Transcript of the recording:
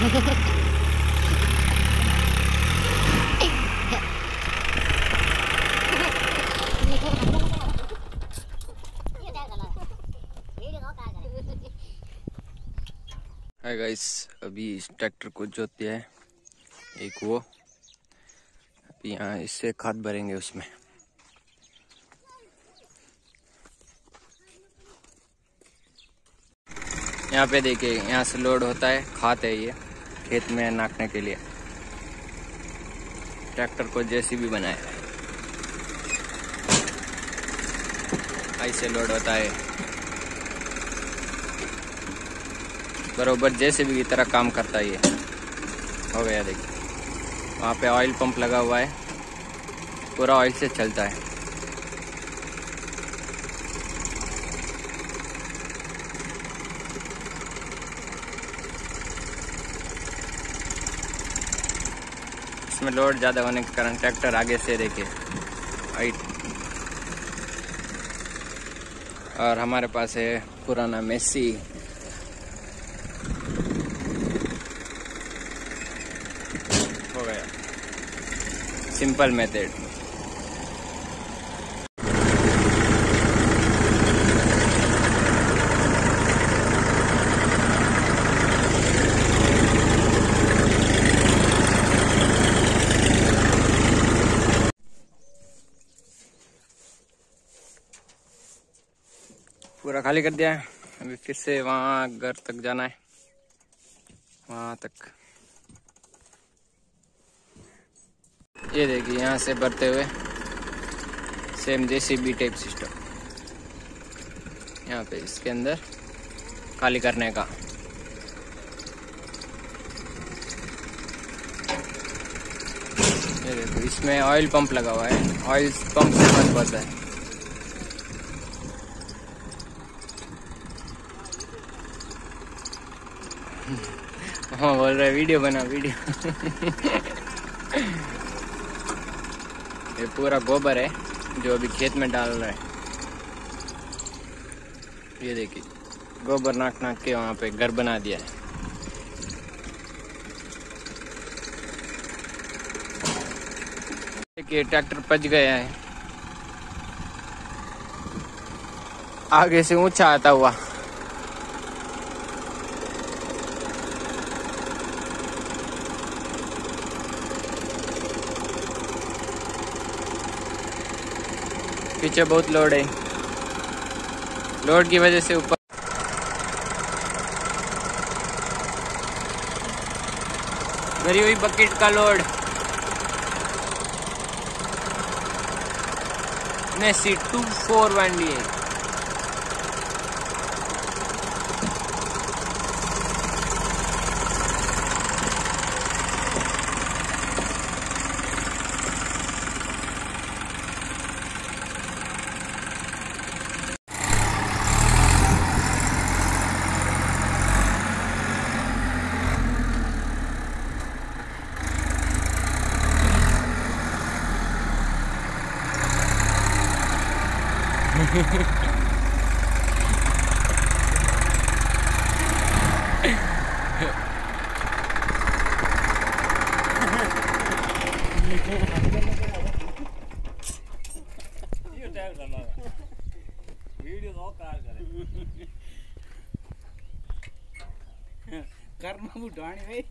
Hi guys अभी इस tractor को जोतते हैं। एक वो। अभी यहाँ इससे खाद भरेंगे उसमें। यहाँ पे देखिए, यहाँ से लोड होता है, खाद है ये। खेत में नाकने के लिए। ट्रैक्टर को जैसी भी बनाया है ऐसे लोड होता है। बरोबर जैसे भी की तरह काम करता है ये। हो गया देखिए वहाँ पे ऑयल पंप लगा हुआ है। पूरा ऑयल से चलता है। इसमें लोड ज़्यादा होने के कारण ट्रैक्टर आगे से देखे। और हमारे पास है पुराना मेसी हो गया। Simple method. पूरा खाली कर दिया है। अभी फिर से वहाँ घर तक जाना है। वहाँ तक। ये देखिए, यहाँ से भरते हुए सेम जैसी बी टाइप सिस्टम यहाँ पे इसके अंदर खाली करने का। ये देखो, इसमें ऑयल पंप लगा हुआ है। ऑयल पंप से बंद होता है। हाँ बोल रहा है, वीडियो बना, वीडियो। ये पूरा गोबर है, जो अभी खेत में डाल रहा है। ये देखिए, गोबर नाक नाक के वहाँ पे घर बना दिया है। देखिए, ट्रैक्टर पच गया है। आगे से ऊँचा आता हुआ। पीछे बहुत लोड है। लोड की वजह से ऊपर भरी हुई बकेट का लोड ने C two four one D है कर्म बुढ़ानी भाई